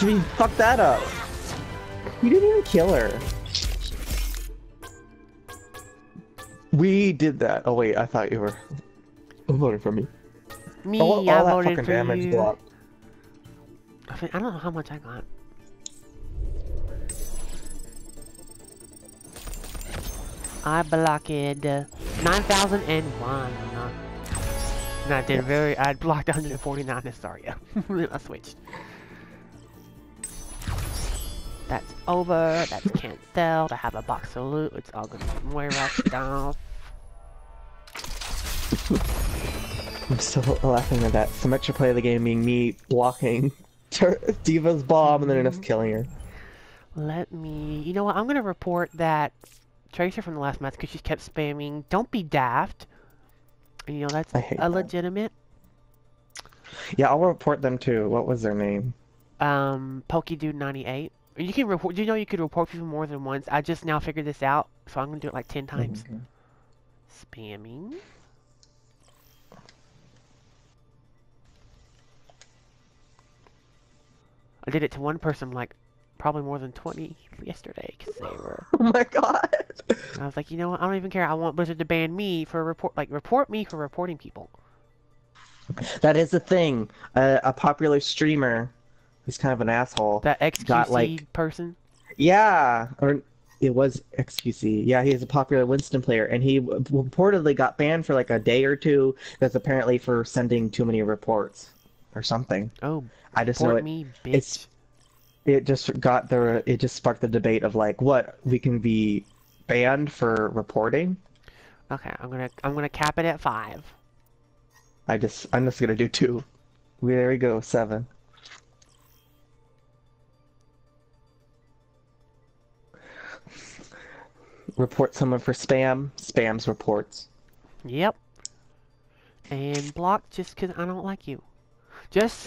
So we fucked that up. We didn't even kill her. We did that. Oh wait, I thought you were voting for me. Me, all, I all that voted fucking for damage you. block. I, think- I don't know how much I got. I blocked uh, 9001. Uh, and I did very, I blocked 149 this Zarya. I switched. That's over. That's canceled. I have a box of loot. It's all gonna be Moira stuff. I'm still laughing at that. Symmetra play of the game being me blocking D.Va's bomb and then us killing her. Let me. You know what? I'm gonna report that Tracer from the last match because she kept spamming. Don't be daft. And, you know that's a that. legitimate. Yeah, I'll report them too. What was their name? Um, Pokedude 98. You can report. Do you know you could report people more than once? I just now figured this out, so I'm gonna do it like ten times. Okay. Spamming. I did it to one person like probably more than 20 yesterday because they were Oh my god. I was like, you know what? I don't even care. I want Blizzard to ban me for report, like report me for reporting people. That is the thing. Uh, a popular streamer who's kind of an asshole. That XQC Got, like- person. Yeah, or it was XQC. Yeah, he is a popular Winston player, and he reportedly got banned for like a day or two. That's apparently for sending too many reports or something. Oh, I just know it. me, bitch. it's- It just got the. It just sparked the debate of like, what we can be banned for reporting. Okay, I'm gonna I'm gonna cap it at five. I just. I'm just gonna do two. There we go, seven. Report someone for spam. Spams reports. Yep. And block just 'cause I don't like you. Just